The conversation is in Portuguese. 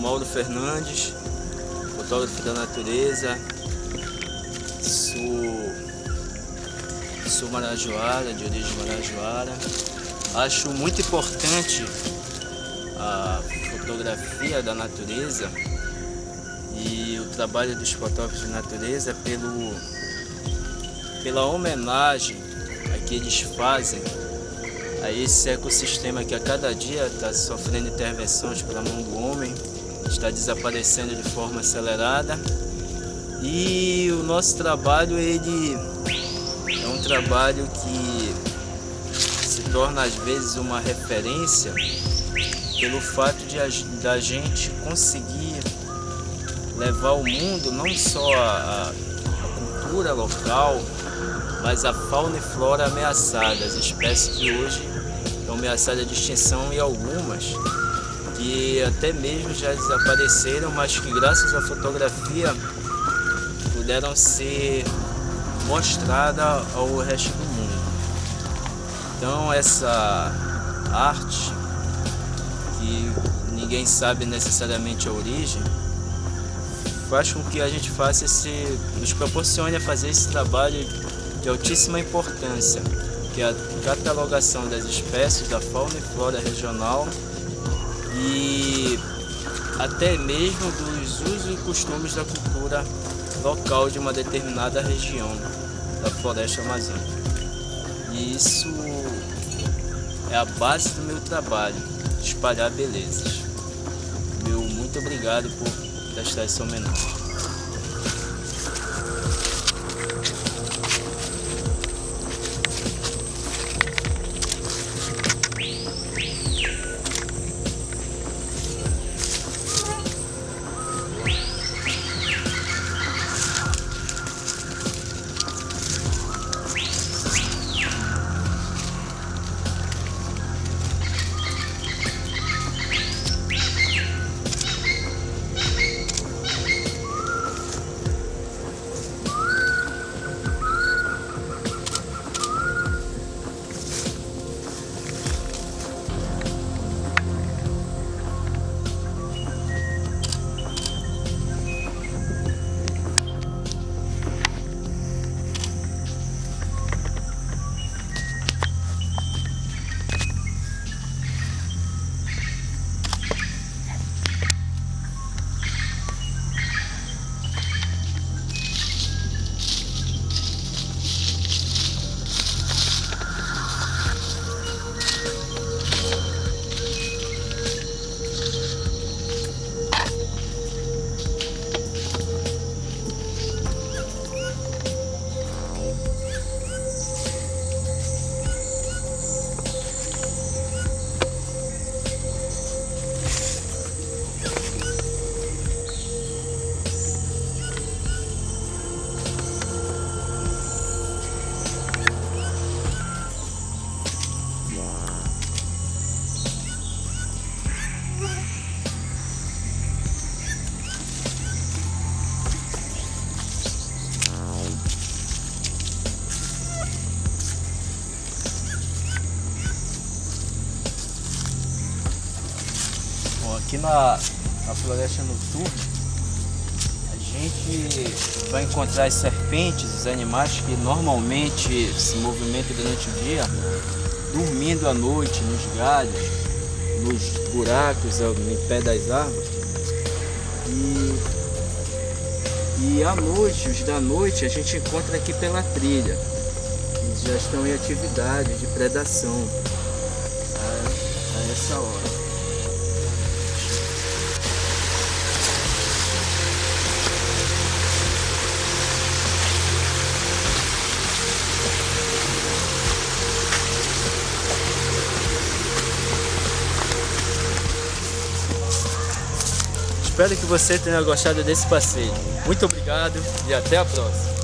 Mauro Fernandes, fotógrafo da natureza. Sou, sou marajoara, de origem marajoara. Acho muito importante a fotografia da natureza e o trabalho dos fotógrafos de natureza pelo, pela homenagem que eles fazem a esse ecossistema que a cada dia está sofrendo intervenções pela mão do homem, está desaparecendo de forma acelerada. E o nosso trabalho ele é um trabalho que se torna às vezes uma referência pelo fato de a, da gente conseguir levar ao mundo não só a, a cultura local, mas a fauna e flora ameaçadas, espécies que hoje estão ameaçadas de extinção e algumas que até mesmo já desapareceram, mas que graças à fotografia puderam ser mostradas ao resto do mundo. Então essa arte que ninguém sabe necessariamente a origem faz com que a gente faça esse, nos proporcione a fazer esse trabalho de altíssima importância, que é a catalogação das espécies da fauna e flora regional e até mesmo dos usos e costumes da cultura local de uma determinada região da floresta amazônica. E isso é a base do meu trabalho, espalhar belezas. Meu muito obrigado por prestar essa homenagem. Aqui na, na floresta noturna, a gente vai encontrar as serpentes, os animais que normalmente se movimentam durante o dia, dormindo à noite nos galhos, nos buracos, em pé das árvores. E, e à noite, os da noite, a gente encontra aqui pela trilha. Eles já estão em atividade de predação a, a essa hora. Espero que você tenha gostado desse passeio. Muito obrigado e até a próxima.